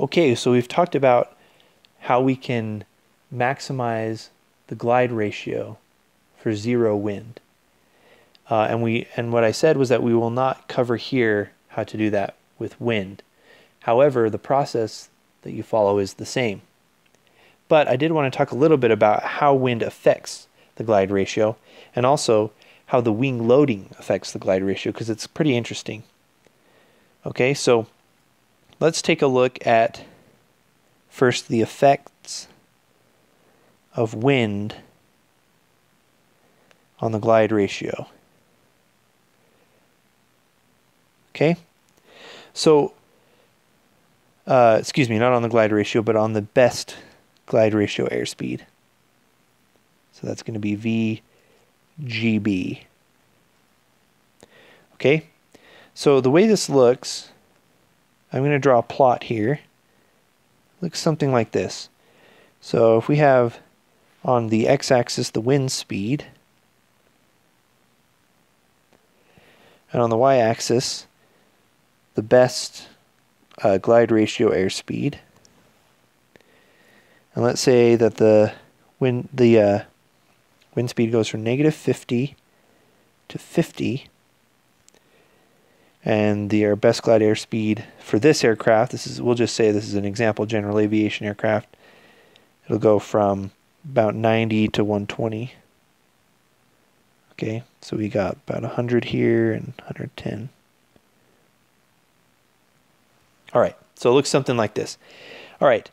Okay, so we've talked about how we can maximize the glide ratio for zero wind. Uh, and we and what I said was that we will not cover here how to do that with wind. However, the process that you follow is the same. But I did want to talk a little bit about how wind affects the glide ratio and also how the wing loading affects the glide ratio because it's pretty interesting. Okay, so let's take a look at first the effects of wind on the glide ratio. Okay, so uh, excuse me, not on the glide ratio, but on the best glide ratio airspeed. So that's going to be VGB. Okay, so the way this looks, I'm going to draw a plot here. Looks something like this. So if we have on the x-axis the wind speed, and on the y-axis the best uh, glide ratio airspeed. And let's say that the wind the uh, wind speed goes from negative 50 to 50 and the our best glide airspeed for this aircraft this is we'll just say this is an example general aviation aircraft it'll go from about 90 to 120 okay so we got about 100 here and 110 all right, so it looks something like this. All right,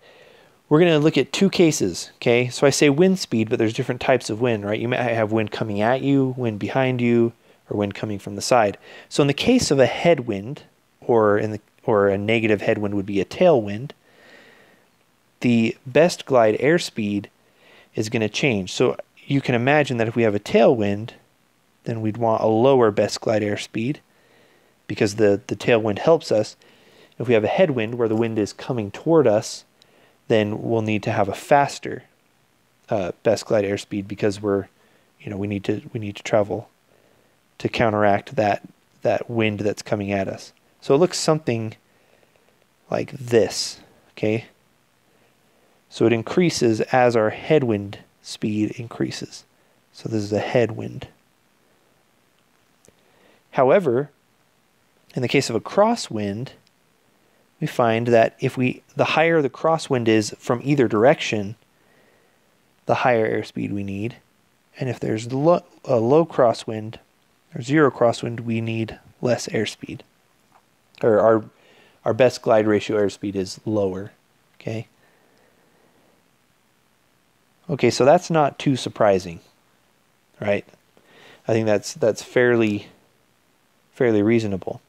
we're going to look at two cases, okay? So I say wind speed, but there's different types of wind, right? You might have wind coming at you, wind behind you, or wind coming from the side. So in the case of a headwind, or in the or a negative headwind would be a tailwind, the best glide airspeed is going to change. So you can imagine that if we have a tailwind, then we'd want a lower best glide airspeed because the, the tailwind helps us. If we have a headwind where the wind is coming toward us, then we'll need to have a faster uh, best glide airspeed because we're, you know, we need to we need to travel to counteract that that wind that's coming at us. So it looks something like this, okay? So it increases as our headwind speed increases. So this is a headwind. However, in the case of a crosswind, we find that if we the higher the crosswind is from either direction, the higher airspeed we need. And if there's lo- a low crosswind or zero crosswind, we need less airspeed. Or our our best glide ratio airspeed is lower. Okay. Okay, so that's not too surprising, right? I think that's that's fairly fairly reasonable.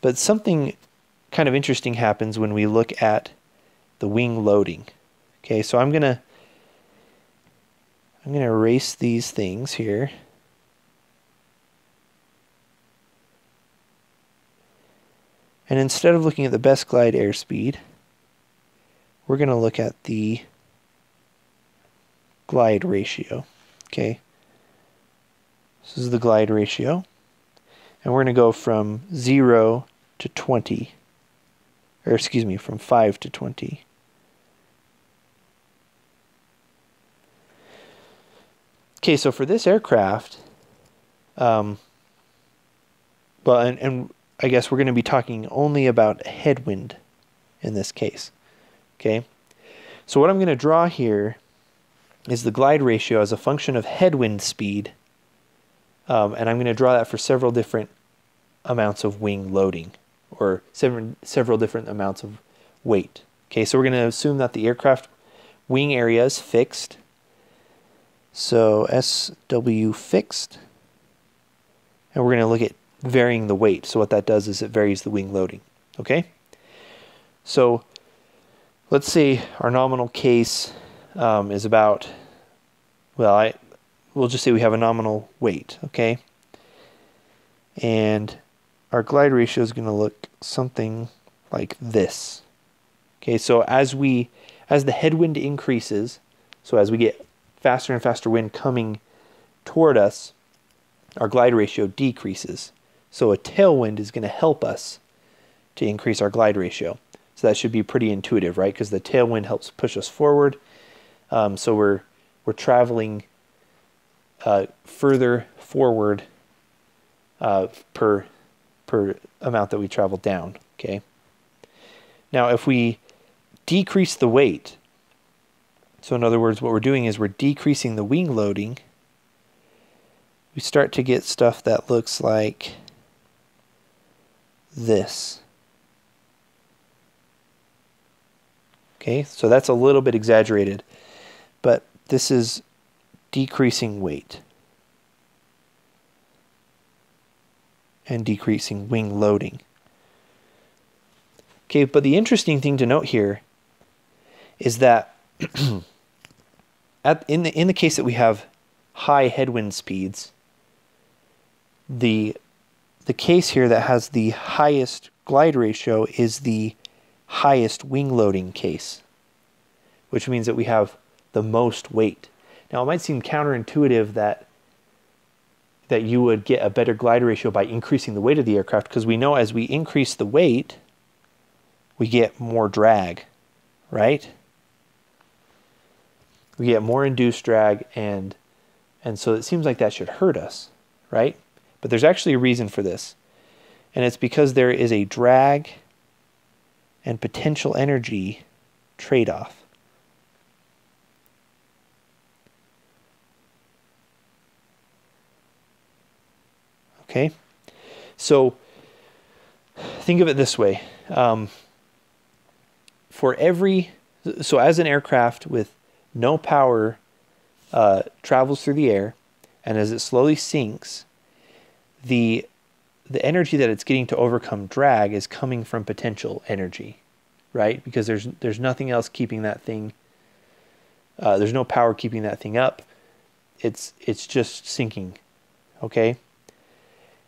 But something kind of interesting happens when we look at the wing loading. Okay, so I'm gonna I'm gonna erase these things here. And instead of looking at the best glide airspeed, we're going to look at the glide ratio. Okay. This is the glide ratio. And we're going to go from 0 to 20 or excuse me, from 5 to 20. Okay, so for this aircraft, um, well, and, and I guess we're going to be talking only about headwind in this case. Okay, so what I'm going to draw here is the glide ratio as a function of headwind speed, um, and I'm going to draw that for several different amounts of wing loading or several, several different amounts of weight. Okay, so we're going to assume that the aircraft wing area is fixed. So SW fixed. And we're going to look at varying the weight. So what that does is it varies the wing loading. Okay? So let's say our nominal case um, is about, well, I, we'll just say we have a nominal weight. Okay? And our glide ratio is going to look something like this. Okay, so as we as the headwind increases, so as we get faster and faster wind coming toward us, our glide ratio decreases. So a tailwind is going to help us to increase our glide ratio. So that should be pretty intuitive, right? Because the tailwind helps push us forward. Um, so we're we're traveling uh, further forward uh, per per amount that we travel down. Okay. Now, if we decrease the weight, so in other words, what we're doing is we're decreasing the wing loading. We start to get stuff that looks like this. Okay, so that's a little bit exaggerated, but this is decreasing weight and decreasing wing loading. Okay, but the interesting thing to note here is that at, in the in the case that we have high headwind speeds, the the case here that has the highest glide ratio is the highest wing loading case, which means that we have the most weight. Now, it might seem counterintuitive that that you would get a better glide ratio by increasing the weight of the aircraft because we know as we increase the weight, we get more drag, right? We get more induced drag and and so it seems like that should hurt us, right? But there's actually a reason for this. And it's because there is a drag and potential energy trade off. Okay? So think of it this way. Um, for every, so as an aircraft with no power uh, travels through the air, and as it slowly sinks, the the energy that it's getting to overcome drag is coming from potential energy, right? Because there's there's nothing else keeping that thing. Uh, there's no power keeping that thing up. It's it's just sinking, okay.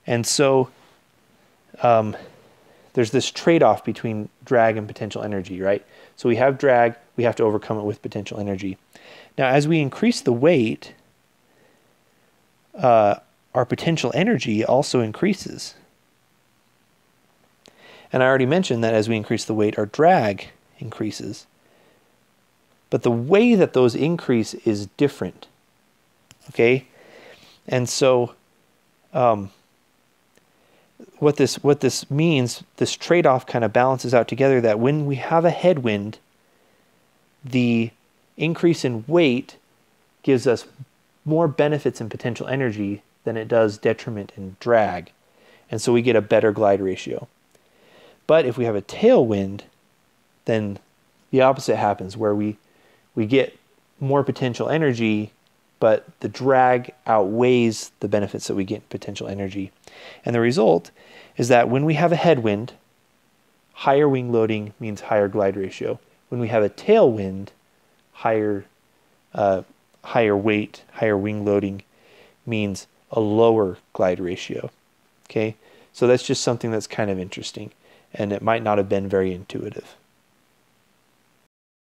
And so, um, there's this trade-off between drag and potential energy, right? So we have drag, we have to overcome it with potential energy. Now, as we increase the weight, uh, our potential energy also increases. And I already mentioned that as we increase the weight, our drag increases. But the way that those increase is different. Okay? And so um, what this what this means, this trade-off kind of balances out together that when we have a headwind, the increase in weight gives us more benefits and potential energy than it does detriment and drag. And so we get a better glide ratio. But if we have a tailwind, then the opposite happens where we we get more potential energy, but the drag outweighs the benefits that we get in potential energy. And the result is that when we have a headwind, higher wing loading means higher glide ratio. When we have a tailwind, higher uh, higher weight, higher wing loading means a lower glide ratio. Okay, so that's just something that's kind of interesting, and it might not have been very intuitive.